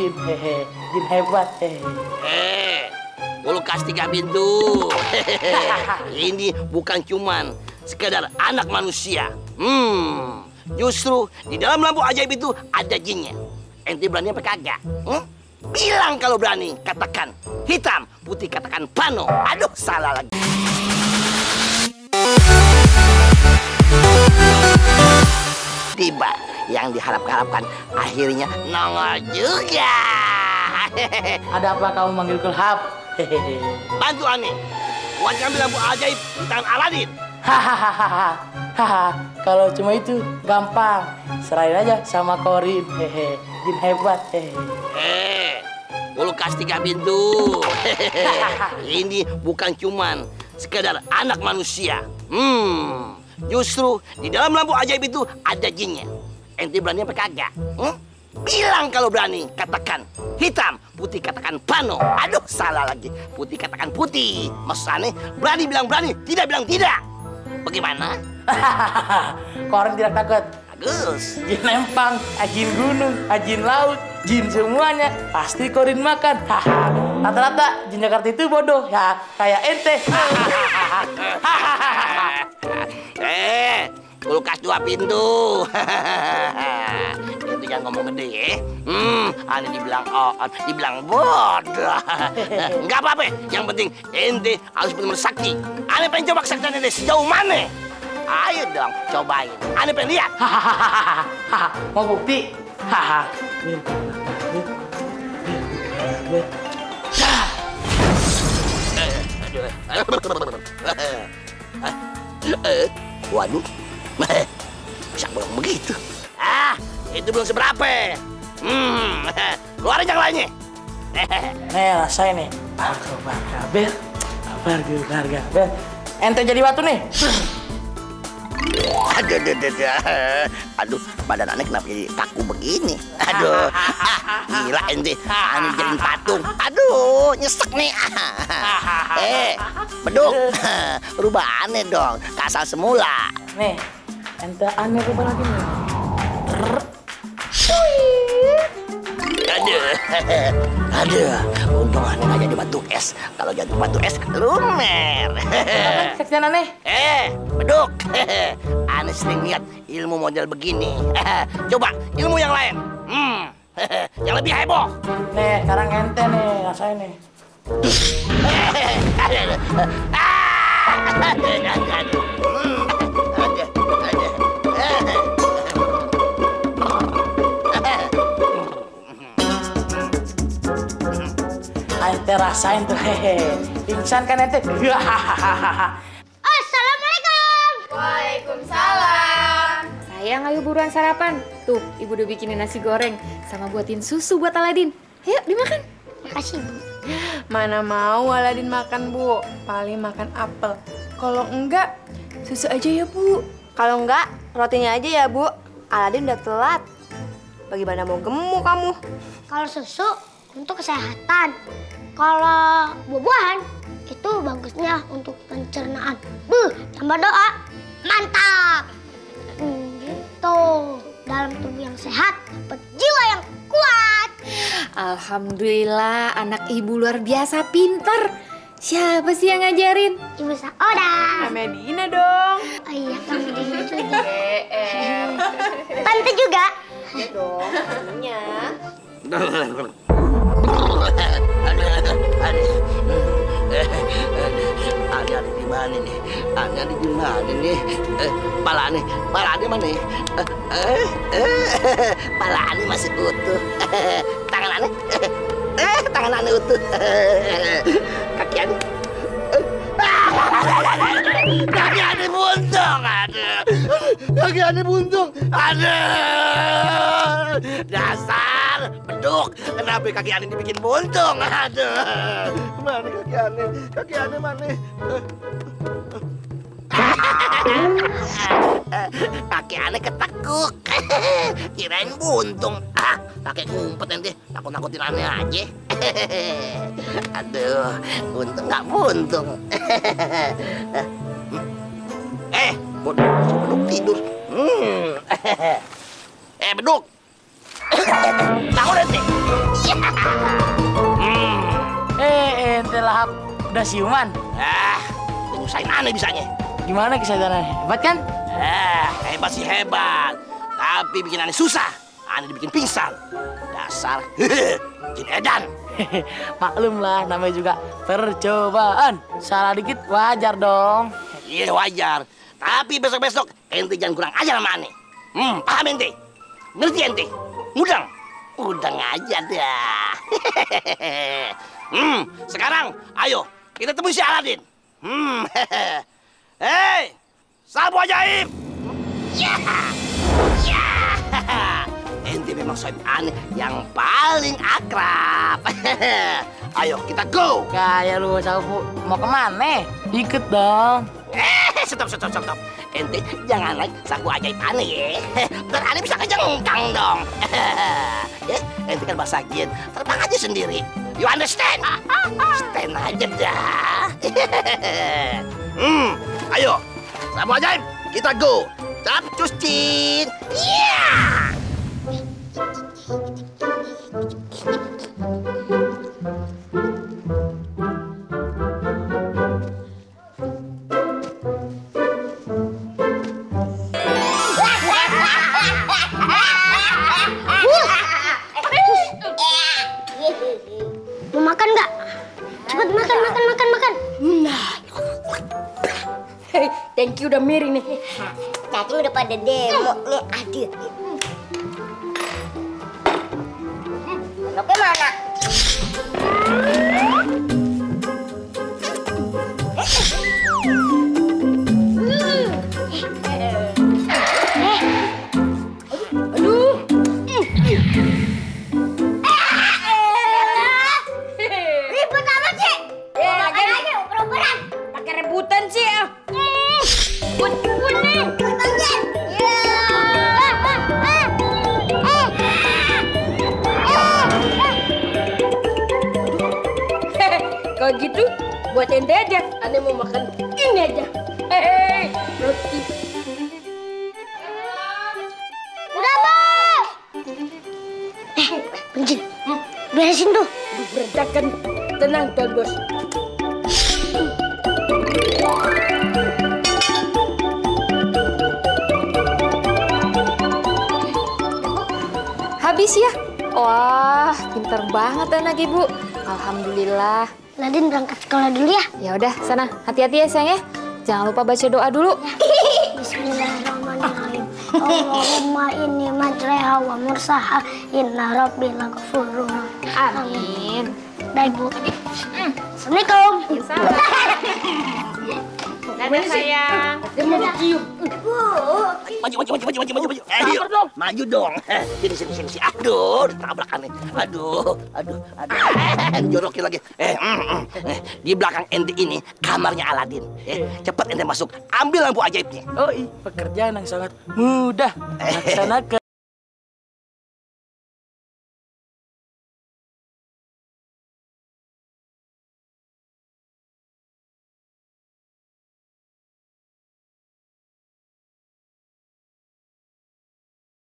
Jin hehe, jin hebat hehe. Eh, kulkas tiga pintu. Ini bukan cuman sekedar anak manusia. Hmm, justru di dalam lampu ajaib itu ada jinnya. Ente berani apa kagak? Hmm? Bilang kalau berani, katakan hitam, putih katakan pano. Aduh, salah lagi. Tiba yang diharap-harapkan akhirnya nongol juga. Ada apa kamu manggil? Hehehe. Bantu aneh. Buat ngambil lampu ajaib di tangan Aladin. Hahaha. Haha. Kalau cuma itu gampang. Serahin aja sama Korin. Hehe. Jin hebat. Hehe. Eh, kulkas tiga pintu. Ini bukan cuman sekedar anak manusia. Hmm, justru di dalam lampu ajaib itu ada jinnya. Ente berani apa kagak? Hmm? Bilang kalau berani, katakan hitam, putih katakan pano. Aduh, salah lagi. Putih katakan putih. Maksud aneh, berani bilang berani, tidak bilang tidak. Bagaimana? Hahaha. Korin tidak takut. Bagus. Jin lempang, jin gunung, jin laut, jin semuanya. Pasti Korin makan. Rata-rata jin Jakarta itu bodoh. Ya, kayak ente. Dua pintu. Itu jangan ngomong gede ya. Hmm, aneh dibilang oh, dibilang bodoh. Enggak apa-apa, yang penting ente harus benar sakti. Aneh pengen coba kesaktian ente sejauh mana? Ayo dong, cobain. Aneh pengen lihat. Hahaha. Mau bukti? Haha. Eh, Waduh, bisa bolong begitu. Ah, itu belum seberapa. Hmm, keluarin yang lainnya. Nih rasain nih. Aku bakal ber. Barga barga ber. Ente jadi batu nih. Aduh, aduh, aduh, aduh. aduh, badan aneh kenapa jadi kaku begini? Aduh, gila ente, aneh jadiin patung. Aduh, nyesek nih. eh, beduk, rubah aneh dong, kasar semula. Nih, ente aneh rubah lagi nih. Aduh, aduh, untung aneh jadi batu es. Kalau jadi batu es, lumer. Seksian aneh. Eh, beduk. Aneh sering lihat ilmu model begini. Coba ilmu yang lain. Hmm, yang lebih heboh. Nih, sekarang ente nih, rasain nih. Ah, aduh, aduh, aduh. Aduh, Ente rasain tuh, hehe. Pingsan kan ente? Assalamualaikum. Waalaikumsalam. Sayang, ayo buruan sarapan. Tuh, ibu udah bikinin nasi goreng sama buatin susu buat Aladin. Ayo, dimakan. Makasih, Bu. Mana mau Aladin makan, Bu. Paling makan apel. Kalau enggak, susu aja ya, Bu. Kalau enggak, rotinya aja ya, Bu. Aladin udah telat. Bagaimana mau gemuk kamu? Kalau susu untuk kesehatan. Kalau buah-buahan itu bagusnya untuk pencernaan. Buh, tambah doa. Mantap. Hmm, gitu. Dalam tubuh yang sehat, dapat jiwa yang kuat. Alhamdulillah, anak ibu luar biasa pinter. Siapa sih yang ngajarin? Ibu Saoda. Namanya Dina dong. Oh iya, kamu Dina juga. Tante juga. Ya dong, punya. Aduh. Ada di mana nih? Ada di mana? Eh, nih mana? Eh, eh, eh, masih utuh. Tangan aneh, eh, tangan aneh utuh. Kaki aneh. Kaki aneh buntung. Kaki aneh buntung, aduh. Dasar beduk, kenapa kaki aneh dibikin buntung, aduh. Mana kaki aneh? Kaki aneh mana? kaki aneh ketekuk. Kirain buntung. Ah, pakai ngumpet nanti. Nakut-nakutin aneh aja. Aduh, untung nggak buntung. eh, beduk tidur. Hmm. eh, beduk. Ente. Hmm. Eh, eh, ente lahap udah siuman. Ah, usai aneh bisanya. Gimana kesadarannya? Hebat kan? Eh, hebat sih hebat. Tapi bikin aneh susah. Aneh dibikin pingsan. Dasar jin edan. Maklumlah namanya juga percobaan. Salah dikit wajar dong. Iya wajar. Tapi besok-besok ente jangan kurang ajar sama aneh. Hmm, paham ente? Ngerti ente? Udang? Udang aja dah. hmm, sekarang ayo kita temui si Aladin. Hmm, hei, sabu ajaib. Ya, ya. Ente memang sohib aneh yang paling akrab. ayo kita go. Kayak lu sapu mau ke mana? Ikut dong. Stop, stop, stop, stop. Ente jangan naik saku ajaib aneh ya. Ntar aneh bisa kejengkang dong. ya, ente kan bahasa jin, terbang aja sendiri. You understand? Stand aja dah. hmm, ayo. Sabu ajaib, kita go. Capcus cin. Yeah! Mau makan nggak? Cepet makan, makan, makan, makan. Thank you udah miring nih. Cacing udah pada demo nih, aduh. Gitu buat ente aja. Ane mau makan ini aja. Hehehe, roti. Udah, Bos. Eh, Benjin. Beresin tuh. Berantakan. Tenang, Tuan Bos. Habis ya? Wah, pinter banget anak ibu. Alhamdulillah. Nadine berangkat sekolah dulu ya. Ya udah, sana. Hati-hati ya sayang ya. Jangan lupa baca doa dulu. Bismillahirrahmanirrahim. Allahumma inni majreha wa mursaha inna rabbi. Amin. Baik, Bu. Assalamualaikum. Dadah sayang. Dia mau dicium. Maju, maju, maju, maju, maju, maju, maju. Eh, yuk. Maju dong. Eh, Sini, sini, sini, sini. Aduh, ditabrak aneh. Aduh, aduh, aduh. Eh, Jorokin lagi. Eh, mm, mm. eh, di belakang ente ini kamarnya Aladin. Eh, cepat ente masuk. Ambil lampu ajaibnya. Oh, pekerjaan yang sangat mudah. Laksanakan.